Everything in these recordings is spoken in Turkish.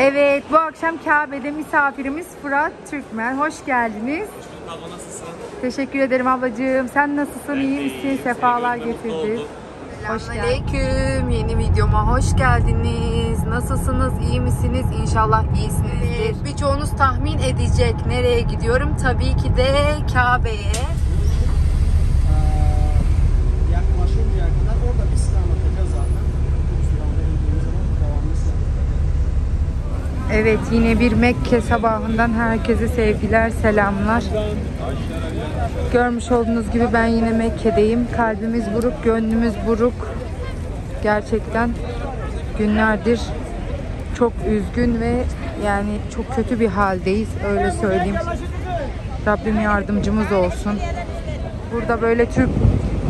Evet, bu akşam Kabe'de misafirimiz Fırat Türkmen. Hoş geldiniz. Abla nasılsın? Teşekkür ederim ablacığım. Sen nasılsın? İyi misin? Sefalar getirdin. Hoş. Selamünaleyküm. Yeni videoma hoş geldiniz. Nasılsınız? İyi misiniz? İnşallah iyisinizdir. Birçoğunuz tahmin edecek nereye gidiyorum. Tabii ki de Kabe'ye. yaklaşıncaya kadar orada biz size anlatacağız zaten. Müslümanlar indiğimiz zaman devamlı size anlatacağız. Evet, yine bir Mekke sabahından herkese sevgiler, selamlar. Görmüş olduğunuz gibi ben yine Mekke'deyim. Kalbimiz buruk, gönlümüz buruk. Gerçekten günlerdir çok üzgün ve yani çok kötü bir haldeyiz. Öyle söyleyeyim. Rabbim yardımcımız olsun. Burada böyle Türk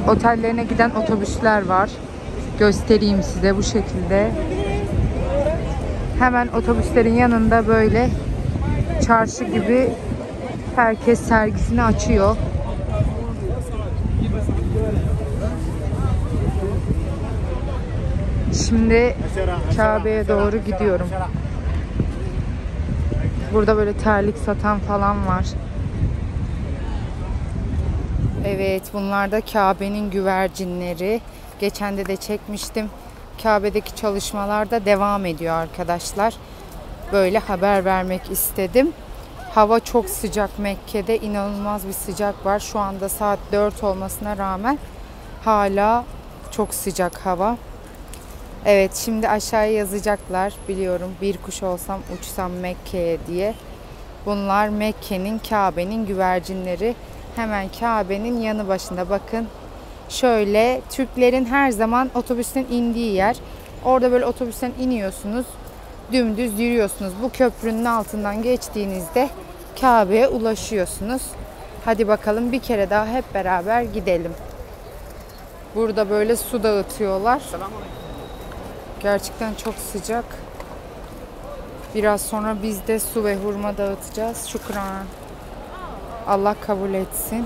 otellerine giden otobüsler var. Göstereyim size bu şekilde. Hemen otobüslerin yanında böyle çarşı gibi herkes sergisini açıyor. Şimdi Kabe'ye doğru gidiyorum. Burada böyle terlik satan falan var. Evet bunlar da Kabe'nin güvercinleri. Geçen de de çekmiştim. Kabe'deki çalışmalar da devam ediyor arkadaşlar. Böyle haber vermek istedim. Hava çok sıcak Mekke'de. inanılmaz bir sıcak var. Şu anda saat 4 olmasına rağmen hala çok sıcak hava. Evet şimdi aşağıya yazacaklar. Biliyorum bir kuş olsam uçsam Mekke'ye diye. Bunlar Mekke'nin Kabe'nin güvercinleri. Hemen Kabe'nin yanı başında bakın. Şöyle Türklerin her zaman otobüsten indiği yer. Orada böyle otobüsten iniyorsunuz. Dümdüz yürüyorsunuz. Bu köprünün altından geçtiğinizde Kabe'ye ulaşıyorsunuz. Hadi bakalım bir kere daha hep beraber gidelim. Burada böyle su dağıtıyorlar. Gerçekten çok sıcak. Biraz sonra biz de su ve hurma dağıtacağız. Şükran. Allah kabul etsin.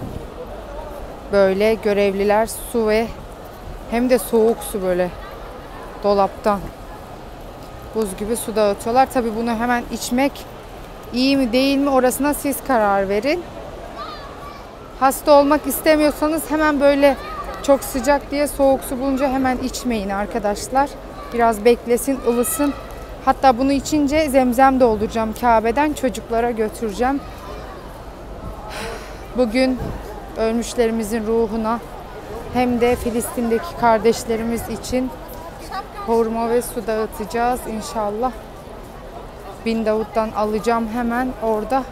Böyle görevliler su ve hem de soğuk su böyle dolaptan buz gibi su dağıtıyorlar. Tabi bunu hemen içmek iyi mi değil mi orasına siz karar verin. Hasta olmak istemiyorsanız hemen böyle çok sıcak diye soğuk su bulunca hemen içmeyin arkadaşlar. Biraz beklesin, ılısın. Hatta bunu içince zemzem dolduracağım Kabe'den çocuklara götüreceğim. Bugün ölmüşlerimizin ruhuna hem de Filistin'deki kardeşlerimiz için hurma ve su dağıtacağız inşallah. Bin Davut'tan alacağım hemen orada.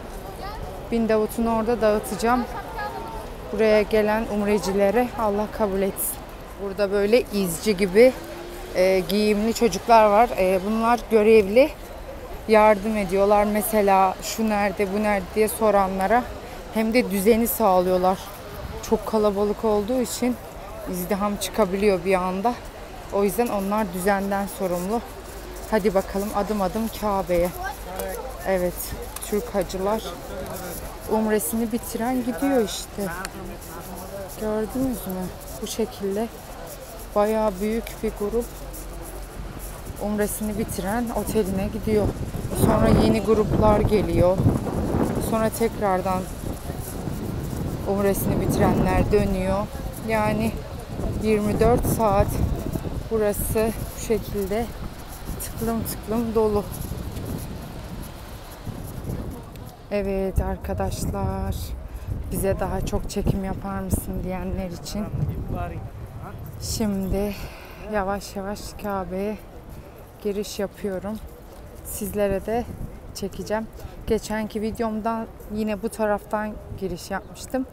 Bin Davut'un orada dağıtacağım. Buraya gelen umrecilere Allah kabul etsin. Burada böyle izci gibi e, giyimli çocuklar var. E, bunlar görevli. Yardım ediyorlar. Mesela şu nerede bu nerede diye soranlara. Hem de düzeni sağlıyorlar. Çok kalabalık olduğu için izdiham çıkabiliyor bir anda. O yüzden onlar düzenden sorumlu. Hadi bakalım adım adım Kabe'ye. Evet, Türk hacılar umresini bitiren gidiyor işte. Gördünüz mü? Bu şekilde bayağı büyük bir grup umresini bitiren oteline gidiyor. Sonra yeni gruplar geliyor. Sonra tekrardan umresini bitirenler dönüyor. Yani 24 saat burası bu şekilde tıklım tıklım dolu. Evet arkadaşlar bize daha çok çekim yapar mısın diyenler için şimdi yavaş yavaş Kabe'ye giriş yapıyorum. Sizlere de çekeceğim. Geçenki videomdan yine bu taraftan giriş yapmıştım.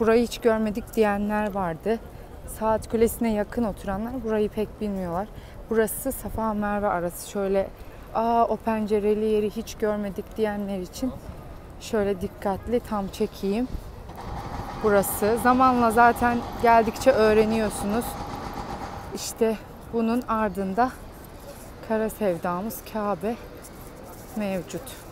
Burayı hiç görmedik diyenler vardı. Saat Kulesi'ne yakın oturanlar burayı pek bilmiyorlar. Burası Safa Merve arası. Şöyle aa o pencereli yeri hiç görmedik diyenler için şöyle dikkatli tam çekeyim. Burası. Zamanla zaten geldikçe öğreniyorsunuz. İşte bunun ardında kara sevdamız Kabe mevcut.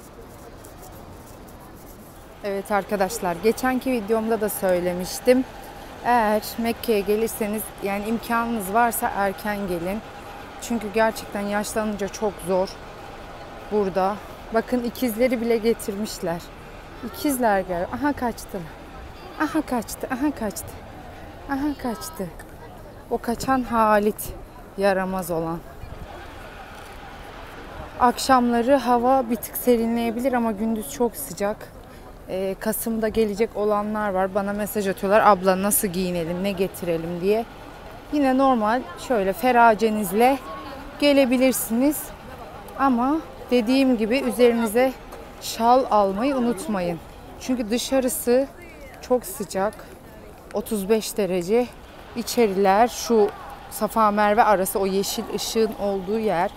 Evet arkadaşlar geçenki videomda da söylemiştim. Eğer Mekke'ye gelirseniz yani imkanınız varsa erken gelin. Çünkü gerçekten yaşlanınca çok zor. burada. Bakın ikizleri bile getirmişler. İkizler gel. Aha kaçtı. Aha kaçtı. Aha kaçtı. Aha kaçtı. O kaçan Halit. Yaramaz olan. Akşamları hava bir tık serinleyebilir ama gündüz çok sıcak. Ee, Kasım'da gelecek olanlar var. Bana mesaj atıyorlar. Abla nasıl giyinelim, ne getirelim diye. Yine normal şöyle feracenizle gelebilirsiniz. Ama dediğim gibi üzerinize şal almayı unutmayın. Çünkü dışarısı çok sıcak. 35 derece. İçeriler şu Safa Merve arası o yeşil ışığın olduğu yer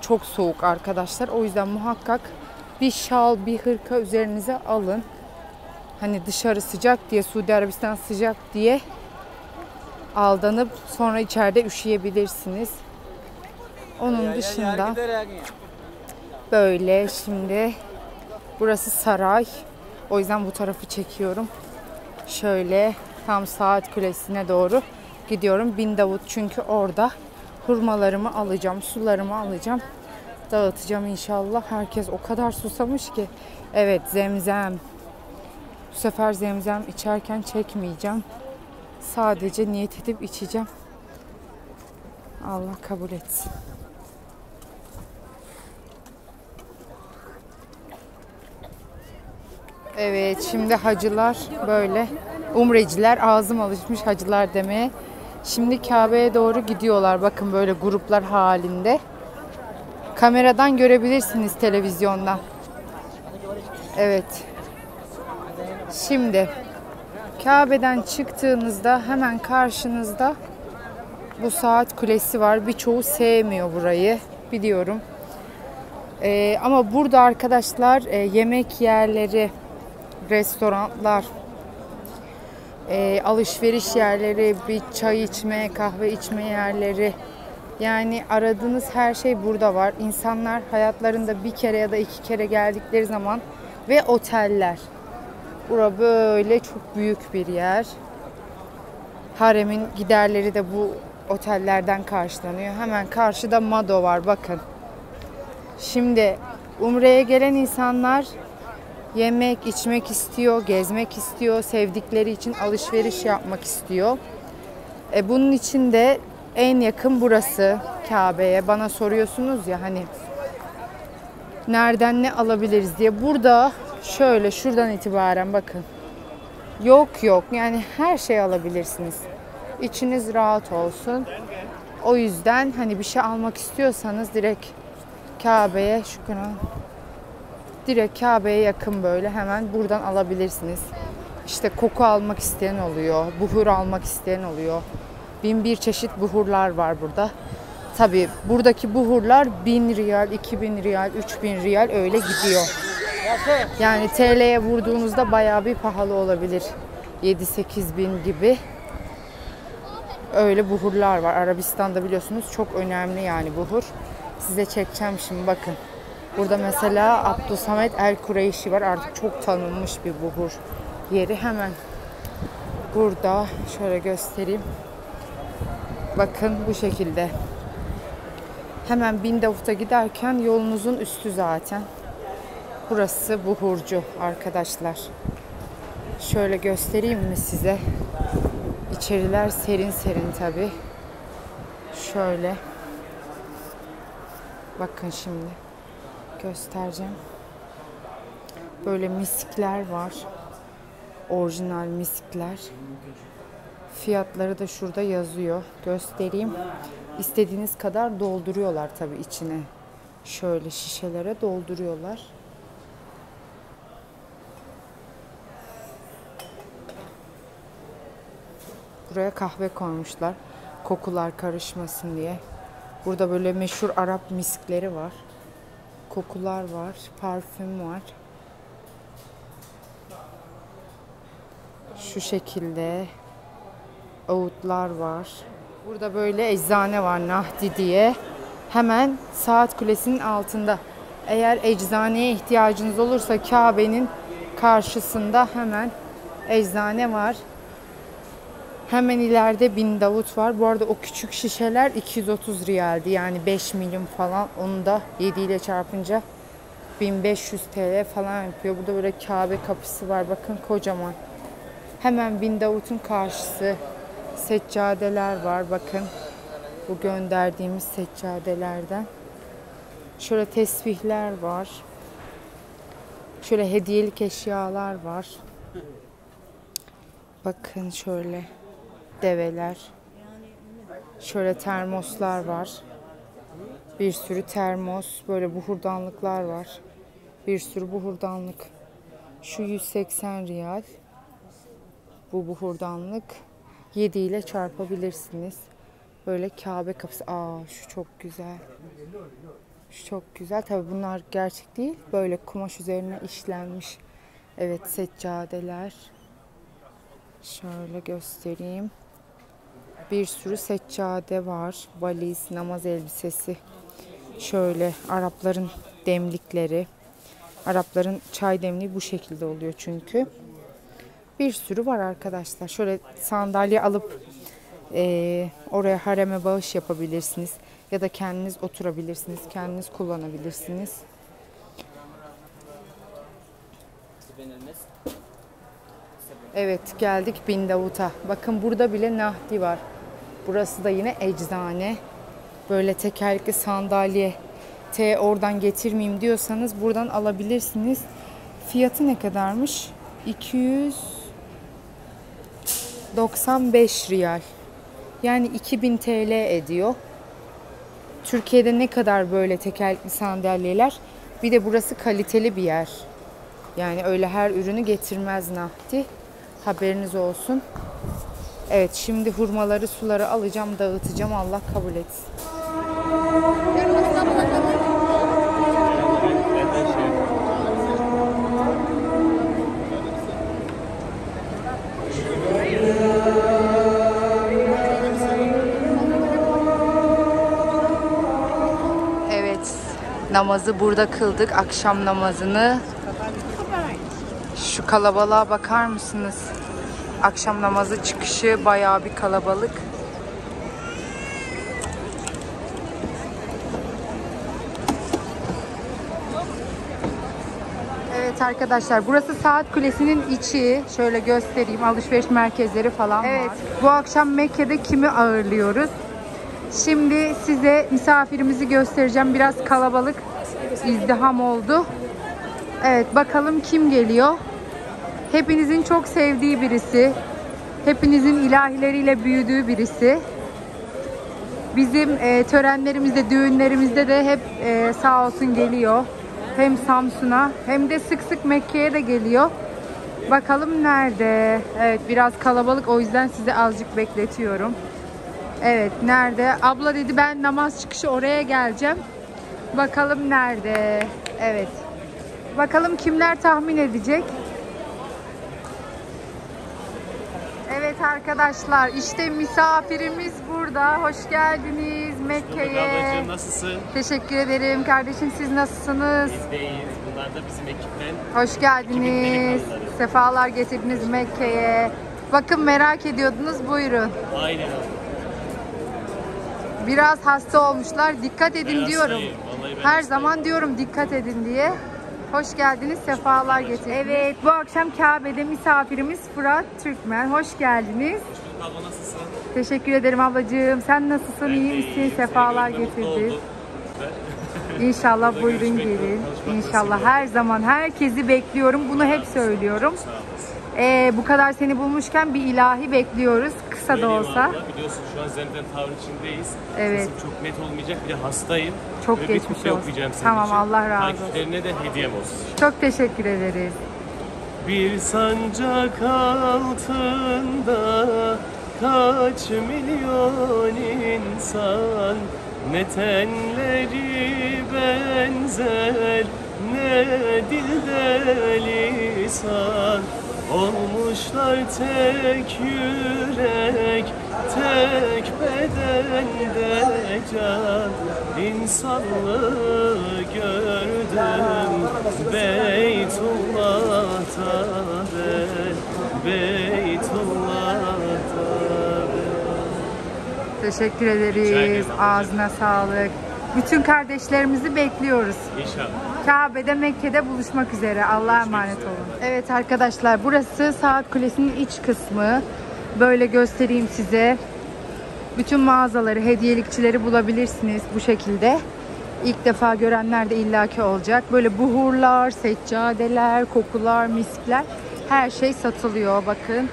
çok soğuk arkadaşlar. O yüzden muhakkak bir şal, bir hırka üzerinize alın. Hani dışarı sıcak diye, Suudi Arabistan sıcak diye aldanıp sonra içeride üşüyebilirsiniz. Onun dışında böyle şimdi burası saray. O yüzden bu tarafı çekiyorum. Şöyle tam saat kulesine doğru gidiyorum. Bin Davut çünkü orada hurmalarımı alacağım, sularımı alacağım. Dağıtacağım inşallah. Herkes o kadar susamış ki. Evet zemzem. Bu sefer zemzem içerken çekmeyeceğim. Sadece niyet edip içeceğim. Allah kabul etsin. Evet şimdi hacılar böyle umreciler ağzım alışmış hacılar demeye. Şimdi Kabe'ye doğru gidiyorlar. Bakın böyle gruplar halinde. Kameradan görebilirsiniz televizyondan. Evet. Şimdi Kabe'den çıktığınızda hemen karşınızda bu saat kulesi var. Birçoğu sevmiyor burayı. Biliyorum. Ee, ama burada arkadaşlar e, yemek yerleri, restoranlar, e, alışveriş yerleri, bir çay içme, kahve içme yerleri. Yani aradığınız her şey burada var. İnsanlar hayatlarında bir kere ya da iki kere geldikleri zaman ve oteller. Bura böyle çok büyük bir yer. Haremin giderleri de bu otellerden karşılanıyor. Hemen karşıda Mado var bakın. Şimdi Umre'ye gelen insanlar yemek, içmek istiyor, gezmek istiyor, sevdikleri için alışveriş yapmak istiyor. E, bunun için de en yakın burası Kabe'ye. Bana soruyorsunuz ya hani nereden ne alabiliriz diye. Burada şöyle şuradan itibaren bakın. Yok yok yani her şey alabilirsiniz. İçiniz rahat olsun. O yüzden hani bir şey almak istiyorsanız direkt Kabe'ye şükran direkt Kabe'ye yakın böyle hemen buradan alabilirsiniz. İşte koku almak isteyen oluyor, buhur almak isteyen oluyor. Bin bir çeşit buhurlar var burada. Tabi buradaki buhurlar 1000 riyal, 2000 riyal, 3000 riyal öyle gidiyor. Yani TL'ye vurduğunuzda bayağı bir pahalı olabilir. 7-8 bin gibi. Öyle buhurlar var. Arabistan'da biliyorsunuz çok önemli yani buhur. Size çekeceğim şimdi bakın. Burada mesela Abdülsamet El Kureyşi var. Artık çok tanınmış bir buhur yeri. Hemen burada şöyle göstereyim. Bakın bu şekilde. Hemen Bin Davut'a giderken yolunuzun üstü zaten. Burası buhurcu arkadaşlar. Şöyle göstereyim mi size? İçeriler serin serin tabi. Şöyle. Bakın şimdi göstereceğim. Böyle miskler var. Orijinal miskler. Fiyatları da şurada yazıyor. Göstereyim. İstediğiniz kadar dolduruyorlar tabii içine. Şöyle şişelere dolduruyorlar. Buraya kahve koymuşlar. Kokular karışmasın diye. Burada böyle meşhur Arap miskleri var. Kokular var, parfüm var. Şu şekilde ağıtlar var. Burada böyle eczane var Nahdi diye. Hemen saat kulesinin altında. Eğer eczaneye ihtiyacınız olursa Kabe'nin karşısında hemen eczane var. Hemen ileride Bin Davut var. Bu arada o küçük şişeler 230 riyaldi. Yani 5 milim falan. Onu da 7 ile çarpınca 1500 TL falan yapıyor. Burada böyle Kabe kapısı var. Bakın kocaman. Hemen Bin Davut'un karşısı. Seccadeler var. Bakın. Bu gönderdiğimiz seccadelerden. Şöyle tesbihler var. Şöyle hediyelik eşyalar var. Bakın şöyle develer. Şöyle termoslar var. Bir sürü termos, böyle buhurdanlıklar var. Bir sürü buhurdanlık. Şu 180 riyal. Bu buhurdanlık 7 ile çarpabilirsiniz. Böyle Kabe kapısı. Aa şu çok güzel. Şu çok güzel. Tabi bunlar gerçek değil. Böyle kumaş üzerine işlenmiş. Evet seccadeler. Şöyle göstereyim. Bir sürü seccade var. Valiz, namaz elbisesi. Şöyle Arapların demlikleri. Arapların çay demliği bu şekilde oluyor çünkü. Bir sürü var arkadaşlar. Şöyle sandalye alıp eee, oraya hareme bağış yapabilirsiniz. Ya da kendiniz oturabilirsiniz. Kendiniz kullanabilirsiniz. Evet geldik Bin Davut'a. Bakın burada bile Nahdi var. Burası da yine eczane. Böyle tekerlekli sandalye T oradan getirmeyeyim diyorsanız buradan alabilirsiniz. Fiyatı ne kadarmış? 295 riyal. Yani 2000 TL ediyor. Türkiye'de ne kadar böyle tekerlekli sandalyeler? Bir de burası kaliteli bir yer. Yani öyle her ürünü getirmez Nahdi. Haberiniz olsun. Evet şimdi hurmaları suları alacağım dağıtacağım Allah kabul etsin. Namazı burada kıldık akşam namazını. Şu kalabalığa bakar mısınız? Akşam namazı çıkışı bayağı bir kalabalık. Evet arkadaşlar burası Saat Kulesi'nin içi. Şöyle göstereyim alışveriş merkezleri falan var. Evet bu akşam Mekke'de kimi ağırlıyoruz? Şimdi size misafirimizi göstereceğim. Biraz kalabalık, izdiham oldu. Evet bakalım kim geliyor? Hepinizin çok sevdiği birisi. Hepinizin ilahileriyle büyüdüğü birisi. Bizim e, törenlerimizde, düğünlerimizde de hep e, sağ olsun geliyor. Hem Samsun'a hem de sık sık Mekke'ye de geliyor. Bakalım nerede? Evet biraz kalabalık o yüzden sizi azıcık bekletiyorum. Evet nerede? Abla dedi ben namaz çıkışı oraya geleceğim. Bakalım nerede? Evet. Bakalım kimler tahmin edecek? Evet arkadaşlar işte misafirimiz burada. Hoş geldiniz Mekke'ye. Nasılsın? Teşekkür ederim kardeşim siz nasılsınız? Bizdeyiz. Bunlar da bizim ekipten. Hoş geldiniz. Sefalar getirdiniz Mekke'ye. Bakın merak ediyordunuz buyurun. Aynen abi. Biraz hasta olmuşlar. Dikkat edin Ben diyorum. hastayım. Her zaman diyorum dikkat edin diye. Hoş geldiniz, sefalar getirdiniz. Evet, bu akşam Kabe'de misafirimiz Fırat Türkmen. Hoş geldiniz. Abla nasılsın? Teşekkür ederim ablacığım. Sen nasılsın? Ben İyi misin? Sefalar getirdin. İnşallah buyurun gelin. İnşallah her zaman herkesi bekliyorum. Bunu hep söylüyorum. Ee, bu kadar seni bulmuşken bir ilahi bekliyoruz. Kısa da olsa. Biliyorsun şu an zemzem tavrı içindeyiz. Evet. Sesim çok net olmayacak. Bir de hastayım. Çok Böyle geçmiş olsun. okuyacağım senin Tamam, için. Allah razı olsun. Takipçilerine de hediyem olsun. Çok teşekkür ederiz. Bir sancak altında kaç milyon insan Ne tenleri benzer ne dilde lisan Olmuşlar tek yürek, tek bedende can İnsanlığı gördüm Beytullah'ta ben Beytullah'ta ben Teşekkür ederiz. Ağzına sağlık. Bütün kardeşlerimizi bekliyoruz. İnşallah. Kabe'de Mekke'de buluşmak üzere. Allah'a emanet olun. Evet arkadaşlar burası Saat Kulesi'nin iç kısmı. Böyle göstereyim size. Bütün mağazaları, hediyelikçileri bulabilirsiniz bu şekilde. İlk defa görenler de illaki olacak. Böyle buhurlar, seccadeler, kokular, miskler her şey satılıyor bakın.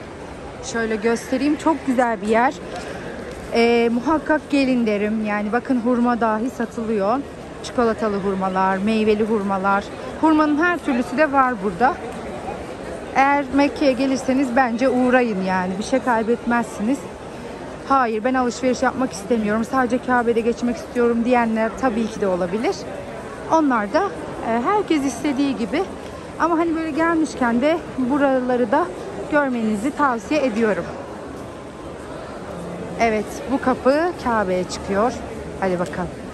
Şöyle göstereyim. Çok güzel bir yer. Ee, muhakkak gelin derim. Yani bakın hurma dahi satılıyor. Çikolatalı hurmalar, meyveli hurmalar. Hurmanın her türlüsü de var burada. Eğer Mekke'ye gelirseniz bence uğrayın yani. Bir şey kaybetmezsiniz. Hayır ben alışveriş yapmak istemiyorum. Sadece Kabe'de geçmek istiyorum diyenler tabii ki de olabilir. Onlar da e, herkes istediği gibi. Ama hani böyle gelmişken de buraları da görmenizi tavsiye ediyorum. Evet bu kapı Kabe'ye çıkıyor. Hadi bakalım.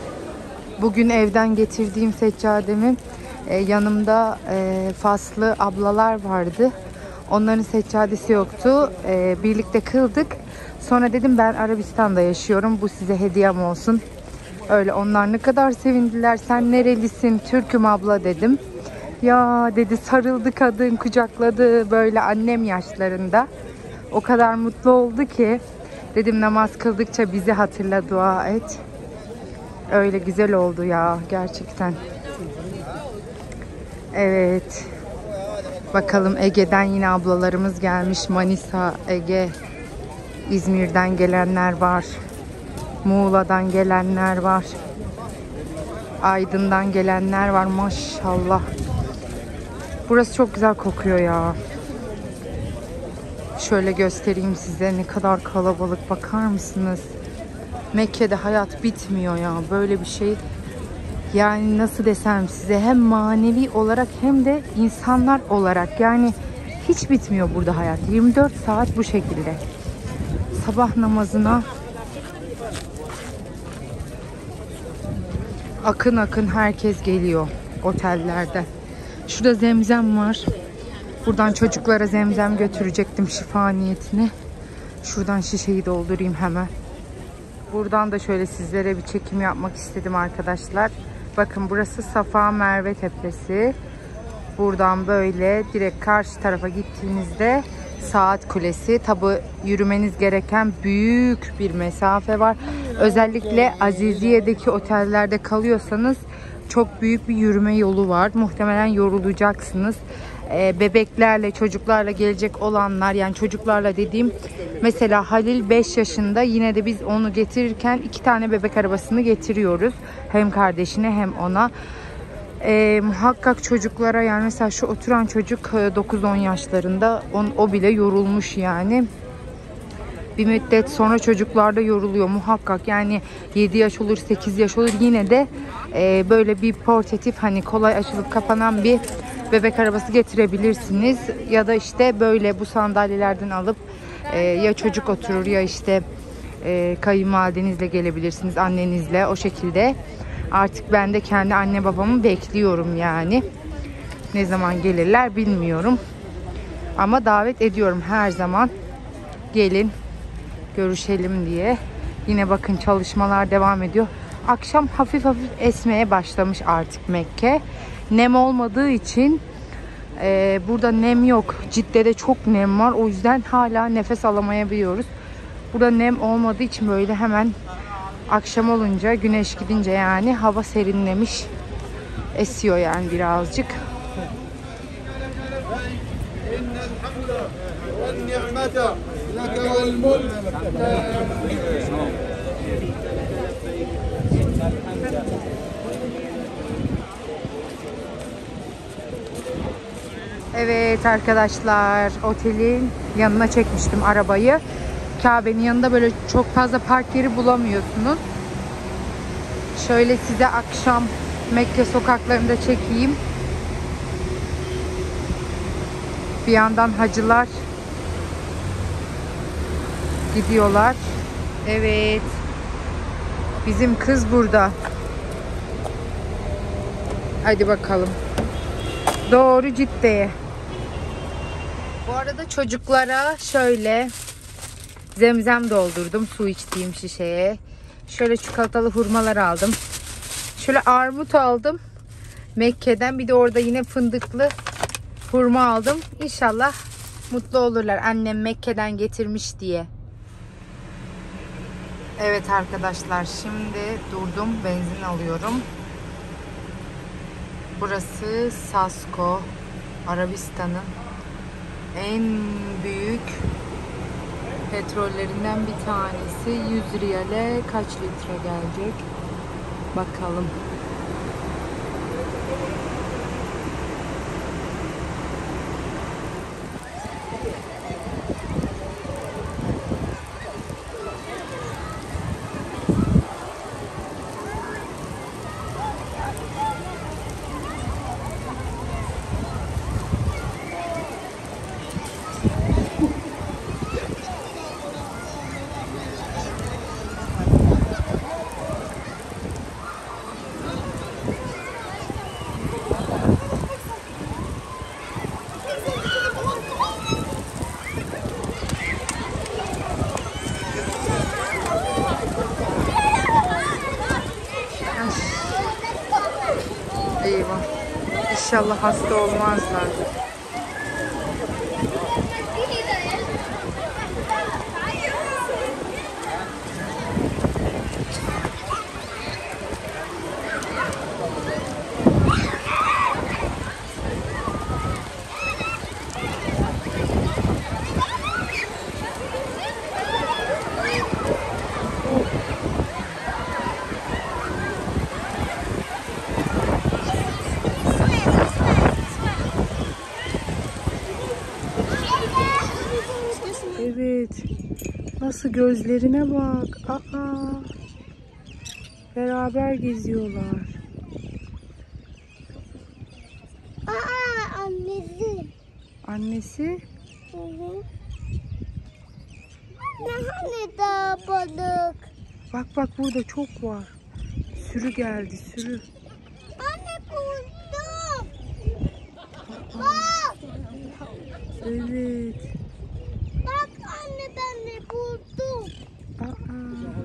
Bugün evden getirdiğim seccademin e, yanımda e, faslı ablalar vardı. Onların seccadesi yoktu. E, birlikte kıldık. Sonra dedim ben Arabistan'da yaşıyorum. Bu size hediyem olsun. Öyle onlar ne kadar sevindiler. Sen nerelisin? Türk'üm abla dedim. Ya dedi sarıldı kadın kucakladı böyle annem yaşlarında. O kadar mutlu oldu ki dedim namaz kıldıkça bizi hatırla dua et. Öyle güzel oldu ya gerçekten. Evet. Bakalım Ege'den yine ablalarımız gelmiş. Manisa, Ege, İzmir'den gelenler var. Muğla'dan gelenler var. Aydın'dan gelenler var maşallah. Burası çok güzel kokuyor ya. Şöyle göstereyim size ne kadar kalabalık bakar mısınız? Mekke'de hayat bitmiyor ya. Böyle bir şey yani nasıl desem size hem manevi olarak hem de insanlar olarak yani hiç bitmiyor burada hayat. 24 saat bu şekilde. Sabah namazına akın akın herkes geliyor otellerden. Şurada zemzem var. Buradan çocuklara zemzem götürecektim şifa niyetine. Şuradan şişeyi doldurayım hemen. Buradan da şöyle sizlere bir çekim yapmak istedim arkadaşlar. Bakın burası Safa Merve Tepesi. Buradan böyle direkt karşı tarafa gittiğinizde Saat Kulesi. Tabi yürümeniz gereken büyük bir mesafe var. Özellikle Aziziye'deki otellerde kalıyorsanız çok büyük bir yürüme yolu var. Muhtemelen yorulacaksınız. Ee, bebeklerle, çocuklarla gelecek olanlar yani çocuklarla dediğim mesela Halil 5 yaşında yine de biz onu getirirken iki tane bebek arabasını getiriyoruz. Hem kardeşine hem ona. Ee, muhakkak çocuklara yani mesela şu oturan çocuk 9-10 yaşlarında on, o bile yorulmuş yani bir müddet sonra çocuklar da yoruluyor muhakkak. Yani 7 yaş olur 8 yaş olur. Yine de e, böyle bir portatif hani kolay açılıp kapanan bir bebek arabası getirebilirsiniz. Ya da işte böyle bu sandalyelerden alıp e, ya çocuk oturur ya işte e, kayınvalidenizle gelebilirsiniz annenizle. O şekilde artık ben de kendi anne babamı bekliyorum yani. Ne zaman gelirler bilmiyorum. Ama davet ediyorum her zaman. Gelin görüşelim diye. Yine bakın çalışmalar devam ediyor. Akşam hafif hafif esmeye başlamış artık Mekke. Nem olmadığı için e, burada nem yok. Cidde'de çok nem var. O yüzden hala nefes alamayabiliyoruz. Burada nem olmadığı için böyle hemen akşam olunca güneş gidince yani hava serinlemiş. Esiyor yani birazcık. Evet arkadaşlar otelin yanına çekmiştim arabayı. Kabe'nin yanında böyle çok fazla park yeri bulamıyorsunuz. Şöyle size akşam Mekke sokaklarında çekeyim. Bir yandan hacılar gidiyorlar. Evet. Bizim kız burada. Hadi bakalım. Doğru Cidde'ye. Bu arada çocuklara şöyle zemzem doldurdum su içtiğim şişeye. Şöyle çikolatalı hurmalar aldım. Şöyle armut aldım. Mekke'den bir de orada yine fındıklı hurma aldım. İnşallah mutlu olurlar annem Mekke'den getirmiş diye. Evet arkadaşlar şimdi durdum benzin alıyorum. Burası Sasko Arabistan'ın en büyük petrollerinden bir tanesi 100 riyale kaç litre gelecek? Bakalım. İnşallah hasta olmazlar. Evet. Gözlerine bak. Aa. Beraber geziyorlar. Aa annesi. Annesi Hı hı. Ne hani daha balık? bak bak burada çok var. Sürü geldi sürü. Anne buldum. Bak. Evet. Bak anne ben de buldum.